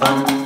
fun.